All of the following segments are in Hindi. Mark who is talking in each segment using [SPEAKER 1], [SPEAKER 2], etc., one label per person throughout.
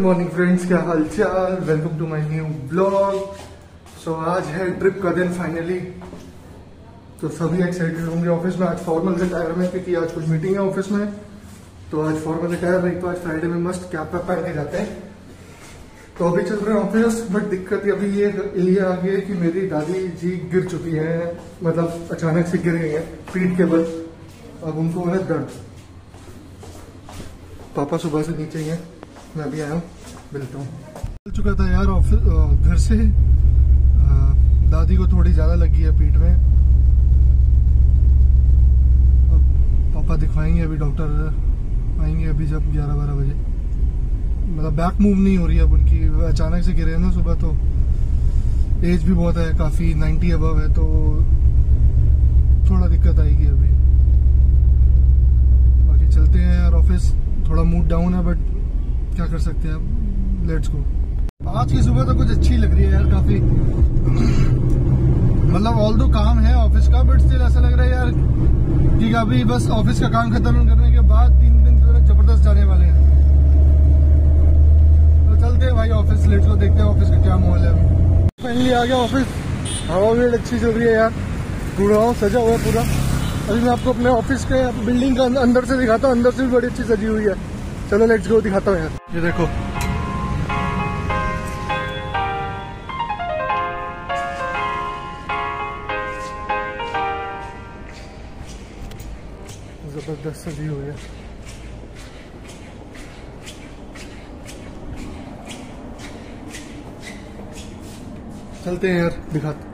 [SPEAKER 1] मॉर्निंग फ्रेंड्स क्या हाल चाल welcome to my new vlog so आज है ट्रिप का दिन फाइनली तो सभी एक्साइटेड होंगे ऑफ़िस में. आज फॉर्मल से टायर में, क्योंकि आज कुछ मीटिंग है ऑफ़िस में. तो आज फॉर्मल टायर में तो आज फ्राइडे में मस्त कैप वैप पहन के जाते हैं. तो अभी चल रहे हैं ऑफ़िस बट दिक्कत अभी ये ये आ गई है कि मेरी दादी जी गिर चुकी है. मतलब अचानक से गिर गई है. पीठ के बल. अब उनको है दर्द. पापा सुबह से नीचे ही हैं. मैं अभी आया हूँ। मिलता हूँ। चल चुका था यार ऑफ़िस घर से दादी को थोड़ी ज़्यादा लगी है पीठ में। अब पापा दिखवाएँगे अभी डॉक्टर आएँगे अभी जब ग्यारह बारह बजे। मतलब बैक मूव नहीं हो रही अब उनकी। अचानक से गिरे ना सुबह तो। एज भी बहुत है, काफ़ी 90 अबव है तो थोड़ा दिक्कत आएगी अभी। बाकी चलते हैं यार ऑफ़िस थोड़ा मूड डाउन है बट क्या कर सकते हैं लेट्स गो। आज की सुबह तो कुछ अच्छी लग रही है यार, काफ़ी। मतलब ऑल दो काम है ऑफ़िस का बट स्टिल ऐसा लग रहा है यार कि अभी बस ऑफ़िस का काम खत्म करने के बाद तीन दिन ज़बरदस्त जाने वाले हैं। तो चलते हैं भाई ऑफ़िस लेट्स को देखते हैं ऑफ़िस का क्या माहौल है फाइनली आ गया ऑफ़िस हवा भी अच्छी चल रही है यार। पूरा सजा हुआ है पूरा। अभी मैं आपको अपने ऑफ़िस के बिल्डिंग का अंदर से दिखाता हूँ, अंदर से भी बड़ी अच्छी सजी हुई है। चलो लेट्स गो दिखाता हूँ यार ये देखो। ज़बरदस्त हुई है चलते हैं यार दिखाते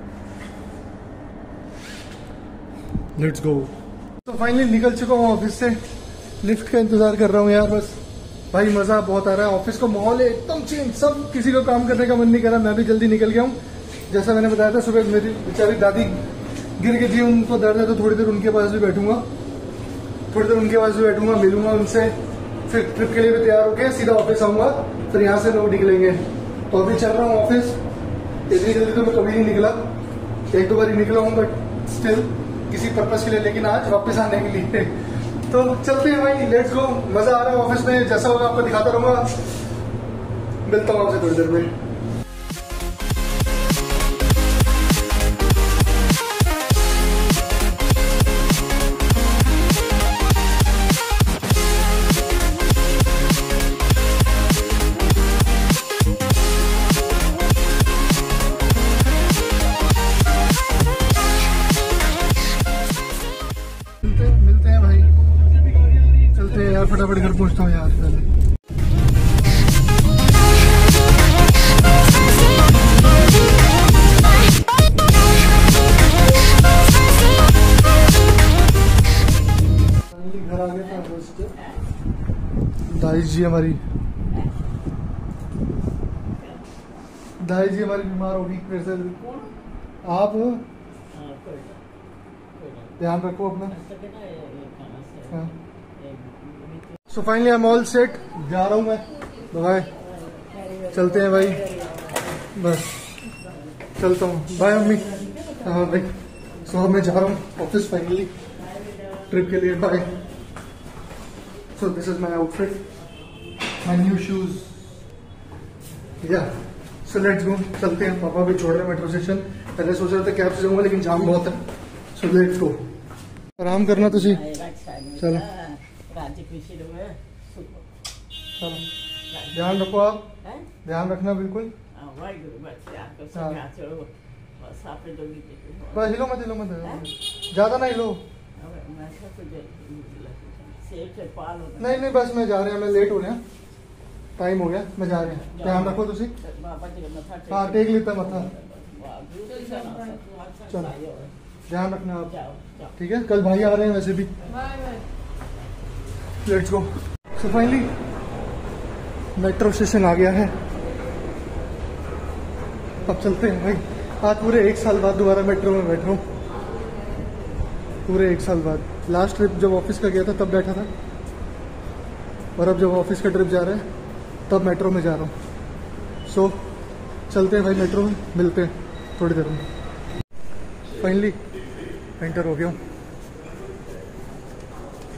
[SPEAKER 1] लेट्स गो तो फाइनली निकल चुका हूँ ऑफ़िस से। लिफ्ट का इंतज़ार कर रहा हूँ यार, बस। भाई, मज़ा बहुत आ रहा है। ऑफ़िस का माहौल है एकदम चेंज सब किसी को काम करने का मन नहीं कर रहा। मैं भी जल्दी निकल गया हूँ। जैसा मैंने बताया था, सुबह मेरी बेचारी दादी गिर गई थी। उनको दर्द है तो थोड़ी देर उनके पास भी बैठूँगा। थोड़ी देर उनके पास भी बैठूँगा, मिलूँगा उनसे। फिर ट्रिप के लिए भी तैयार होकर सीधा ऑफ़िस आऊँगा। फिर यहाँ से लोग निकलेंगे। तो अभी चल रहा हूँ ऑफ़िस इतनी जल्दी तो मैं कभी नहीं निकला। एक दो बार निकला हूँ बट स्टिल किसी पर्पज के लिए। लेकिन आज वापस आने के लिए। तो चलते हैं भाई लेट्स गो मज़ा आ रहा है ऑफ़िस में, जैसा होगा आपको दिखाता रहूँगा। मिलता हूँ आपसे थोड़ी देर में। पहुँचता हूँ यार पहले दाई जी हमारी दाई जी हमारी बीमार होगी फिर से आप ध्यान रखो अपना so finally I am all set जा रहा हूँ मैं। बाय चलते हैं भाई। बस। चलता हूँ। बाय मम्मी। हाँ भाई। सो so, मैं जा रहा हूँ ऑफ़िस फाइनली ट्रिप के लिए। Bye so this is my outfit my new shoes या सो लेट्स गो चलते हैं। पापा भी छोड़ रहे हैं मेट्रो स्टेशन पहले सोच रहे थे कैब से जाऊँगा लेकिन जाम बहुत है। सो लेट्स गो आराम करना तुझे चलो। चलो ध्यान रखो आप ध्यान रखना बिल्कुल बस हिलो मत हिलो मत ज़्यादा ना हिलो नहीं नहीं बस मैं जा रहे हैं मैं लेट हो रहा टाइम हो गया मैं जा रहा हैं ध्यान रखो तुम हाँ टेक लेता मथा चलो ध्यान रखना आप ठीक है कल भाई आ रहे हैं वैसे भी let's go so finally metro station आ गया है। अब चलते हैं भाई। आज पूरे एक साल बाद दोबारा मेट्रो में बैठ हूँ। पूरे एक साल बाद। लास्ट ट्रिप जब ऑफ़िस का गया था तब बैठा था। और अब जब ऑफ़िस का ट्रिप जा रहा है तब मेट्रो में जा रहा हूँ। सो so, चलते हैं भाई मेट्रो में। मिलते हैं थोड़ी देर में। फाइनली एंटर हो गया हूँ।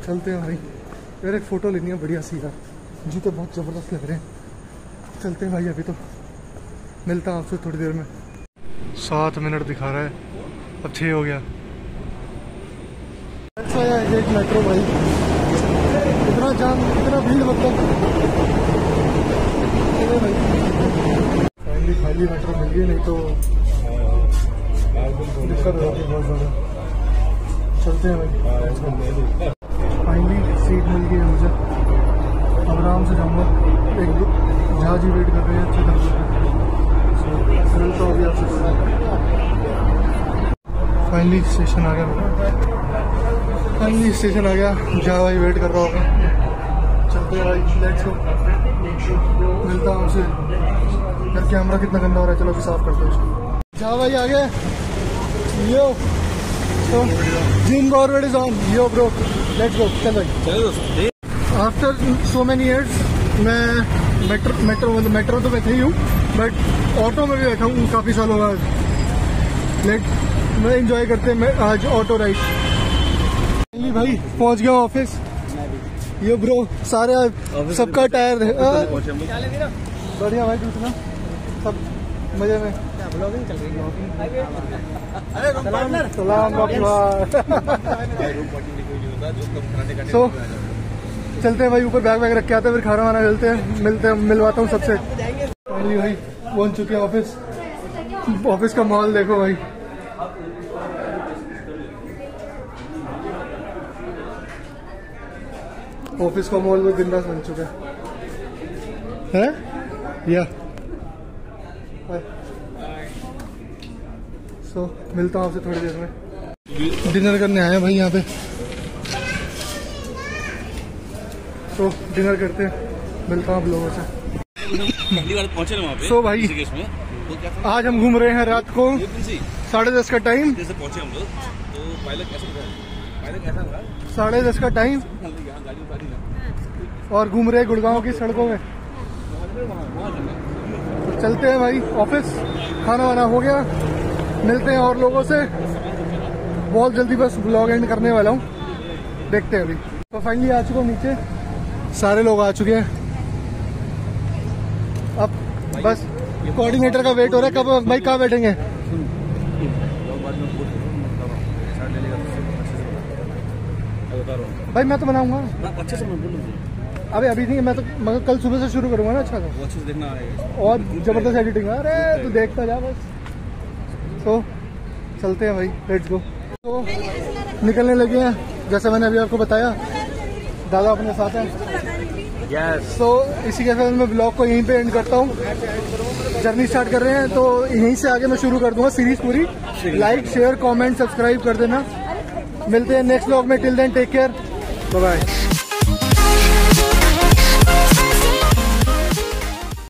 [SPEAKER 1] चलते हैं भाई। यार, एक फ़ोटो लेनी है, बढ़िया सी यार। जूते बहुत ज़बरदस्त लग रहे हैं। चलते हैं भाई अभी तो। मिलता हूँ आपसे थोड़ी देर में। सात मिनट दिखा रहा है। अब छः हो गया। अच्छा है एक मेट्रो भाई। इतना जाम, इतना भीड़ मतलब। फाइनली खाली मेट्रो मिल गई, नहीं तो दिक्कत हो जाती बहुत ज़्यादा। चलते हैं भाई। फाइनली सीट मिल गई है मुझे। अब आराम से जाऊँगा। एक दो जहाज़ ही वेट कर रहे हैं, अच्छे तरीके से। फाइनली स्टेशन आ गया फाइनली स्टेशन आ गया। जहाँ भाई वेट कर रहा होगा मिलता हूँ उसे। यार कैमरा कितना गंदा हो रहा है, चलो अभी साफ़ करते हैं जहाँ भाई आ गए यो तो gym government is on yo bro let's go चल
[SPEAKER 2] चलो
[SPEAKER 1] आफ्टर सो मैनी ईयर्स मैं मेट्रो मेट्रो मतलब मेट्रो तो बैठे ही हूँ बट ऑटो में भी बैठा हूँ काफ़ी सालों बाद। लेट मैं इंजॉय करते मैं आज ऑटो राइड फाइनली भाई पहुँच गया ऑफ़िस ये ब्रो सारे सबका टायर है। आ,
[SPEAKER 2] पहुँचे हम लोग।
[SPEAKER 1] बढ़िया भाई तू में सो चलते हैं भाई ऊपर बैग वैग रख के आते हैं फिर खाना वाना मिलते हैं मिलते हैं मिलवाता हूँ सबसे। फाइनली भाई पहुँच चुके हैं ऑफ़िस। ऑफ़िस का माहौल देखो भाई। ऑफ़िस का माहौल भी बिंदास बन चुका है। है? या। सो मिलता हूँ आपसे थोड़ी देर में। डिनर करने आए हैं भाई यहाँ पे। तो डिनर करते हैं। मिलता हूँ आप लोगों से।
[SPEAKER 2] पहली बार पहुँचे ना वहाँ पे
[SPEAKER 1] So भाई-
[SPEAKER 2] तो क्या
[SPEAKER 1] आज हम घूम रहे हैं रात को।
[SPEAKER 2] से
[SPEAKER 1] साढ़े दस का टाइम
[SPEAKER 2] जैसे पहुँचे हम लोग तो पहले कैसे था कैसा था
[SPEAKER 1] साढ़े दस का टाइम
[SPEAKER 2] ना।
[SPEAKER 1] और घूम रहे हैं गुड़गांव की सड़कों में। तो चलते हैं भाई ऑफ़िस खाना वाना हो गया। मिलते हैं और लोगों से। बहुत जल्दी बस ब्लॉग एंड करने वाला हूँ। देखते हैं अभी। तो फाइनली आ चुका हूँ नीचे। सारे लोग आ चुके हैं। अब बस कोऑर्डिनेटर का वेट हो रहा है। कब भाई कहाँ बैठेंगे? भाई मैं तो बनाऊँगा।
[SPEAKER 2] अच्छे से
[SPEAKER 1] अबे अभी नहीं, मैं तो मगर कल सुबह से शुरू करूँगा ना अच्छा और ज़बरदस्त एडिटिंग अरे, तू देखता जा बस। तो चलते हैं भाई। लेट्स गो तो निकलने लगे हैं। जैसे मैंने अभी आपको बताया, दादा अपने साथ हैं। तो इसी के साथ मैं ब्लॉग को यहीं पे एंड करता हूँ। जर्नी स्टार्ट कर रहे हैं तो यहीं से आगे मैं शुरू कर दूँगा सीरीज़ पूरी। लाइक शेयर कमेंट सब्सक्राइब कर देना। मिलते हैं नेक्स्ट ब्लॉग में। Till then take care bye